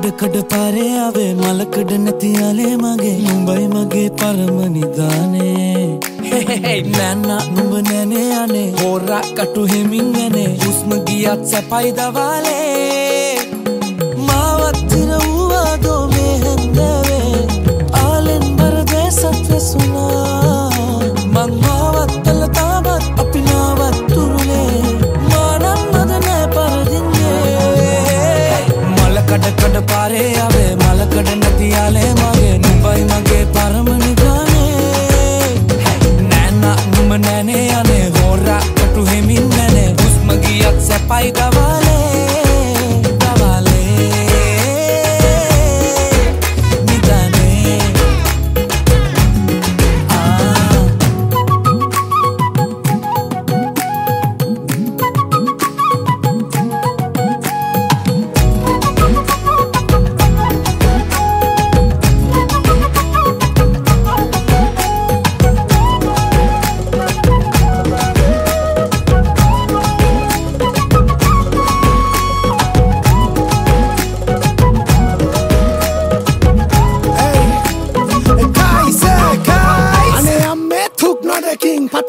මලකඩ පාරයාවේ මලකඩ නැතියාලේ මගේ. මුම්බයි මගේ පරම නිධානේ නැන්න නුඹ නැනේ අනේ. හෝරා කටු හෙමින් ඇනේ හුස්ම ගියත් සැපයි දවාලේ ගියත්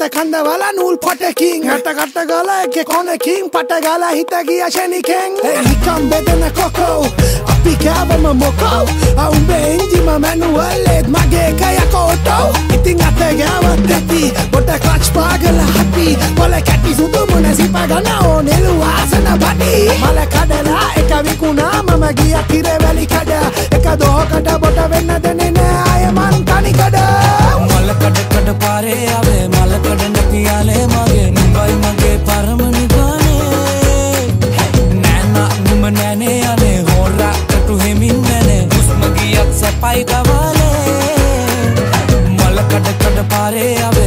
නොදකින් පත කන්ද වල නූල් පොටකින්. හට කට්ට ගල එක කොනකින් පට ගල හිත ගිය ශනිකෙන් හිකම් බෙදෙන කොකෝ අපි කෑවම මොකෝ? අවුඹේ එන්ජිම මැනුවල්ලෙත් මගේ කයකෝටෝ ඉතින් අත ගෑවත් ඇති බොට කච් පාගල හපි. පොල කැටි සුදුමුණ සිපගන ඕනෙලු ආසන බඩි. මල කඩලා එක විකුණා මම ගිය කිරවැලි කඩ වෙලාවේ මලකඩ නැතියාලේ මගේ නුඹයි මගේ පරමනි ගානේ නෑනා නුඹ නෑනේ යනේ හොරාකටු හෙමින් නැනේ හුස්ම ගියත් සැපයි තවාලේ මලකඩ කඩ පාරේ ආවේ